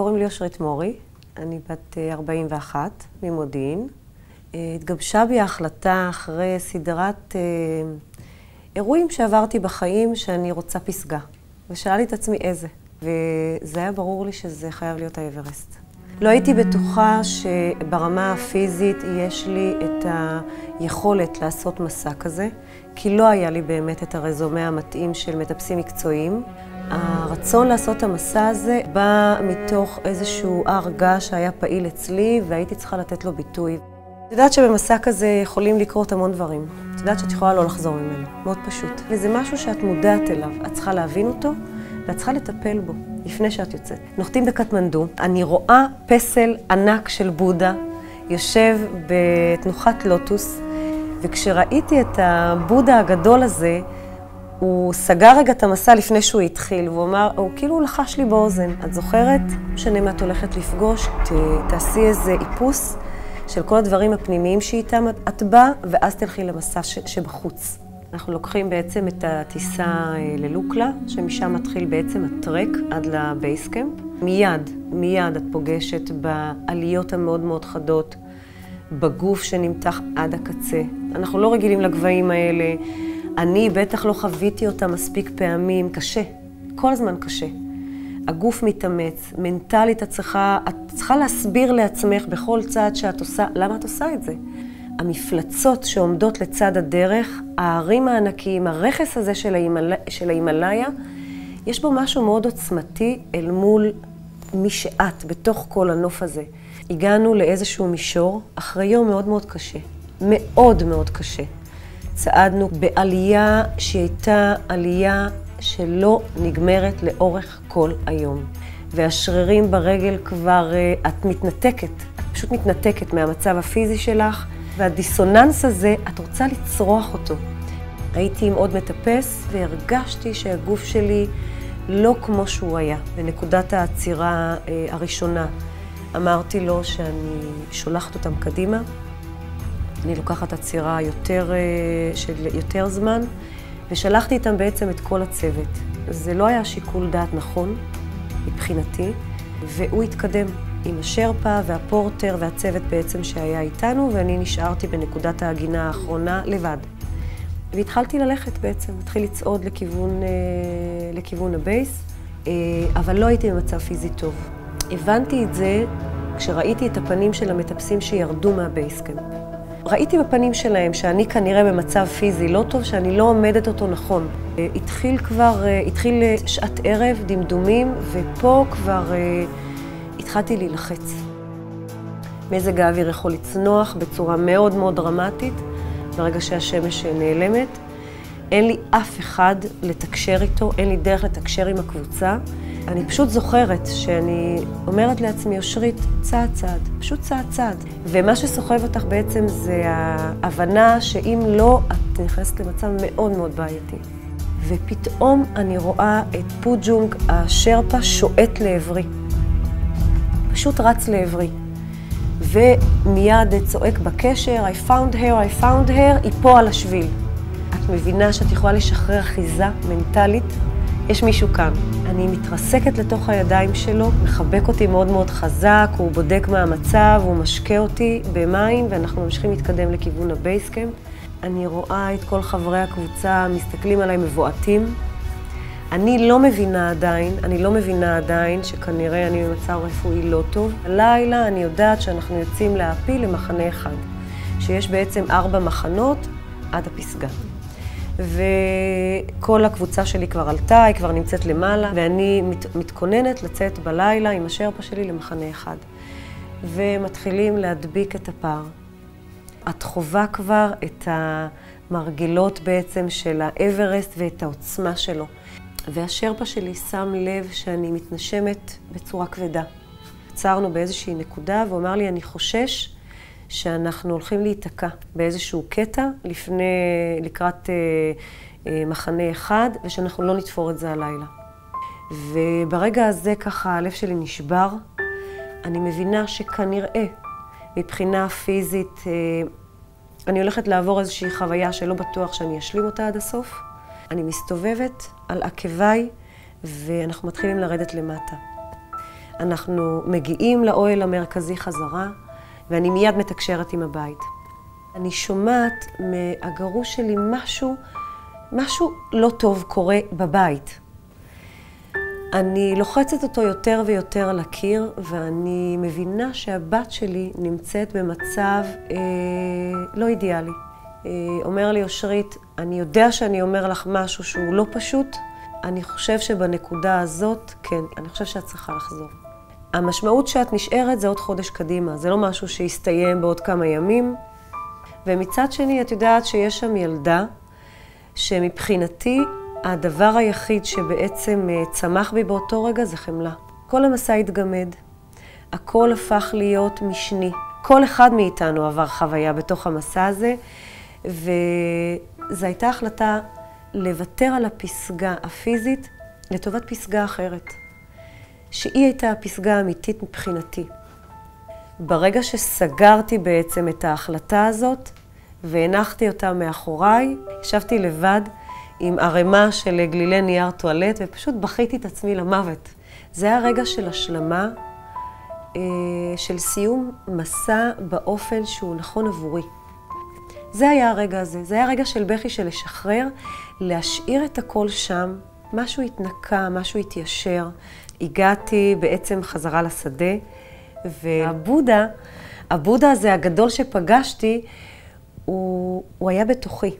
קוראים לי אושרית מורי, אני בת 41 ממודיעין. התגבשה בי ההחלטה אחרי סדרת אירועים שעברתי בחיים שאני רוצה פסגה. ושאלתי את עצמי איזה. וזה היה ברור לי שזה חייב להיות האברסט. לא הייתי בטוחה שברמה הפיזית יש לי את היכולת לעשות מסע כזה, כי לא היה לי באמת את הרזומה המתאים של מטפסים מקצועיים. הרצון לעשות את המסע הזה בא מתוך איזשהו הר געש שהיה פעיל אצלי, והייתי צריכה לתת לו ביטוי. את יודעת שבמסע כזה יכולים לקרות המון דברים. את יודעת שאת יכולה לא לחזור ממנו, מאוד פשוט. וזה משהו שאת מודעת אליו, את צריכה להבין אותו, ואת צריכה לטפל בו לפני שאת יוצאת. נוחתים בקטמנדו, אני רואה פסל ענק של בודה יושב בתנוחת לוטוס, וכשראיתי את הבודה הגדול הזה, הוא סגר רגע את המסע לפני שהוא התחיל, והוא אמר, הוא כאילו לחש לי באוזן, את זוכרת? משנה מה את הולכת לפגוש, ת, תעשי איזה איפוס של כל הדברים הפנימיים שאיתם את באה, ואז תלכי למסע ש, שבחוץ. אנחנו לוקחים בעצם את הטיסה אה, ללוקלה, שמשם מתחיל בעצם הטרק עד לבייסקאמפ. מיד, מיד את פוגשת בעליות המאוד מאוד חדות, בגוף שנמתח עד הקצה. אנחנו לא רגילים לגבהים האלה. אני בטח לא חוויתי אותם מספיק פעמים. קשה, כל הזמן קשה. הגוף מתאמץ, מנטלית את צריכה, את צריכה להסביר לעצמך בכל צעד שאת עושה, למה את עושה את זה. המפלצות שעומדות לצד הדרך, ההרים הענקיים, הרכס הזה של, ההימל... של ההימאליה, יש בו משהו מאוד עוצמתי אל מול מי שאת, בתוך כל הנוף הזה. הגענו לאיזשהו מישור אחרי יום מאוד מאוד קשה. מאוד מאוד קשה. צעדנו בעלייה שהייתה עלייה שלא נגמרת לאורך כל היום. והשרירים ברגל כבר, אה, את מתנתקת, את פשוט מתנתקת מהמצב הפיזי שלך. והדיסוננס הזה, את רוצה לצרוח אותו. הייתי עם עוד מטפס והרגשתי שהגוף שלי לא כמו שהוא היה, בנקודת העצירה אה, הראשונה. אמרתי לו שאני שולחת אותם קדימה, אני לוקחת עצירה יותר, אה, של יותר זמן, ושלחתי איתם בעצם את כל הצוות. זה לא היה שיקול דעת נכון מבחינתי, והוא התקדם. עם השרפה והפורטר והצוות בעצם שהיה איתנו, ואני נשארתי בנקודת ההגינה האחרונה לבד. והתחלתי ללכת בעצם, התחיל לצעוד לכיוון, אה, לכיוון הבייס, אה, אבל לא הייתי במצב פיזי טוב. הבנתי את זה כשראיתי את הפנים של המטפסים שירדו מה base camp. ראיתי בפנים שלהם שאני כנראה במצב פיזי לא טוב, שאני לא עומדת אותו נכון. אה, התחיל כבר, התחיל שעת ערב, דמדומים, ופה כבר... התחלתי להילחץ. מזג האוויר יכול לצנוח בצורה מאוד מאוד דרמטית ברגע שהשמש נעלמת. אין לי אף אחד לתקשר איתו, אין לי דרך לתקשר עם הקבוצה. אני פשוט זוכרת שאני אומרת לעצמי, אושרית, צעד צעד, פשוט צעד צעד. ומה שסוחב אותך בעצם זה ההבנה שאם לא, את נכנסת למצב מאוד מאוד בעייתי. ופתאום אני רואה את פוג'ונג, השרפה, שועט לעברי. פשוט רץ לעברי. ומיד צועק בקשר, I found her, I found her, היא פה על השביל. את מבינה שאת יכולה לשחרר אחיזה מנטלית? יש מישהו כאן. אני מתרסקת לתוך הידיים שלו, מחבק אותי מאוד מאוד חזק, הוא בודק מה המצב, הוא משקה אותי במים, ואנחנו ממשיכים להתקדם לכיוון ה base camp. אני רואה את כל חברי הקבוצה מסתכלים עליי מבועתים. אני לא מבינה עדיין, אני לא מבינה עדיין שכנראה אני במצב רפואי לא טוב. הלילה אני יודעת שאנחנו יוצאים להעפיל למחנה אחד, שיש בעצם ארבע מחנות עד הפסגה. וכל הקבוצה שלי כבר עלתה, היא כבר נמצאת למעלה, ואני מת, מתכוננת לצאת בלילה עם השרפה שלי למחנה אחד. ומתחילים להדביק את הפער. את חווה כבר את המרגלות בעצם של האברסט ואת העוצמה שלו. והשרפה שלי שם לב שאני מתנשמת בצורה כבדה. עצרנו באיזושהי נקודה והוא אמר לי, אני חושש שאנחנו הולכים להיתקע באיזשהו קטע לפני, לקראת אה, אה, מחנה אחד, ושאנחנו לא נתפור את זה הלילה. וברגע הזה ככה הלב שלי נשבר. אני מבינה שכנראה מבחינה פיזית אה, אני הולכת לעבור איזושהי חוויה שלא בטוח שאני אשלים אותה עד הסוף. אני מסתובבת על עקביי ואנחנו מתחילים לרדת למטה. אנחנו מגיעים לאוהל המרכזי חזרה, ואני מיד מתקשרת עם הבית. אני שומעת מהגרוש שלי משהו, משהו לא טוב קורה בבית. אני לוחצת אותו יותר ויותר על הקיר, ואני מבינה שהבת שלי נמצאת במצב אה, לא אידיאלי. אה, אומר לי אושרית, אני יודע שאני אומר לך משהו שהוא לא פשוט, אני חושב שבנקודה הזאת, כן, אני חושב שאת צריכה לחזור. המשמעות שאת נשארת זה עוד חודש קדימה, זה לא משהו שיסתיים בעוד כמה ימים. ומצד שני, את יודעת שיש שם ילדה שמבחינתי הדבר היחיד שבעצם אה, צמח בי באותו רגע זה חמלה. כל המסע התגמד, הכל הפך להיות משני. כל אחד מאיתנו עבר חוויה בתוך המסע הזה, וזו הייתה החלטה לוותר על הפסגה הפיזית לטובת פסגה אחרת, שהיא הייתה הפסגה האמיתית מבחינתי. ברגע שסגרתי בעצם את ההחלטה הזאת והנחתי אותה מאחוריי, ישבתי לבד עם ערימה של גלילי נייר טואלט ופשוט בכיתי את עצמי למוות. זה היה רגע של השלמה, אה, של סיום מסע באופן שהוא נכון עבורי. זה היה הרגע הזה, זה היה רגע של בכי של לשחרר, להשאיר את הכל שם, משהו התנקה, משהו התיישר. הגעתי בעצם חזרה לשדה, והבודה, הבודה הזה הגדול שפגשתי, הוא, הוא היה בתוכי.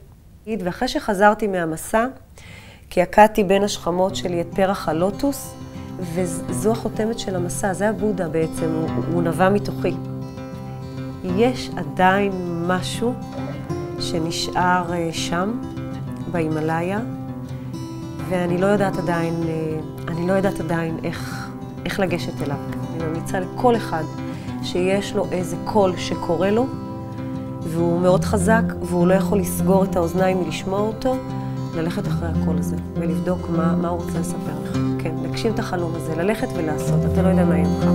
ואחרי שחזרתי מהמסע, קעקעתי בין השכמות שלי את פרח הלוטוס, וזו החותמת של המסע, זה הבודה בעצם, הוא, הוא נבע מתוכי. יש עדיין משהו שנשאר אה, שם, בהימאליה, ואני לא יודעת עדיין, אה, אני לא יודעת עדיין איך, איך לגשת אליו. אני ממליצה לכל אחד שיש לו איזה קול שקורא לו, והוא מאוד חזק, והוא לא יכול לסגור את האוזניים מלשמוע אותו, ללכת אחרי הקול הזה, ולבדוק מה, מה הוא רוצה לספר לך. כן, להגשים את החלום הזה, ללכת ולעשות, אתה לא יודע מה יהיה לך.